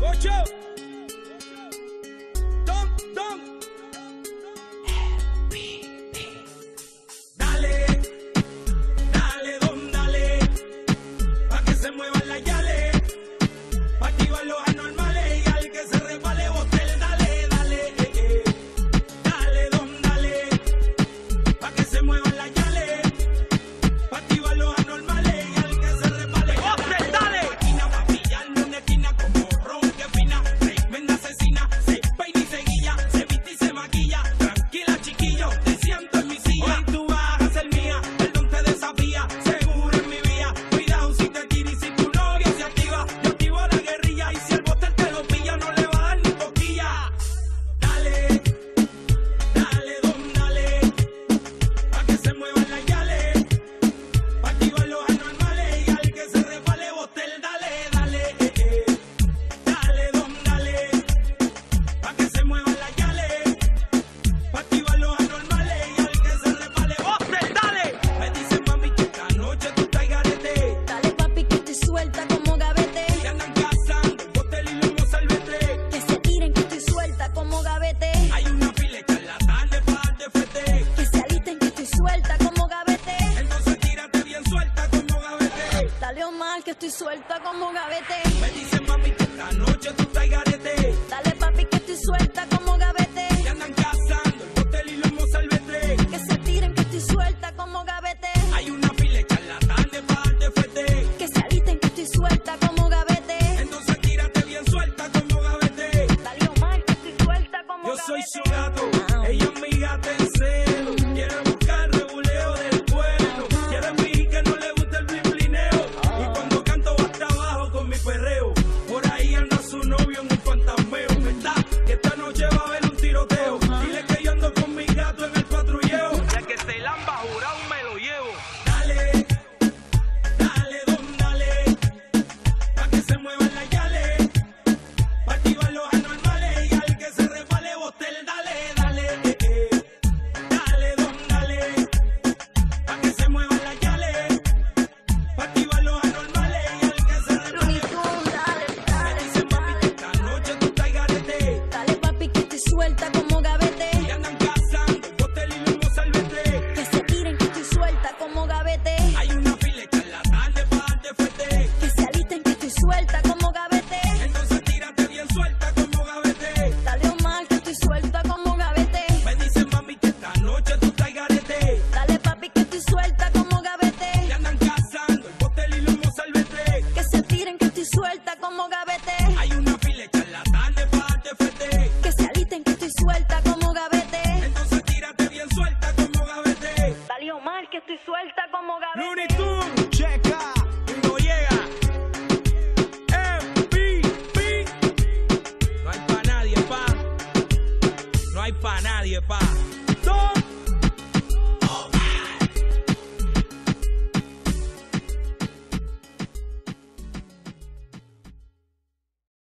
Watch out! que estoy suelta como gavete. Me dicen mami que esta noche tú estás. hay pa' nadie, pa'.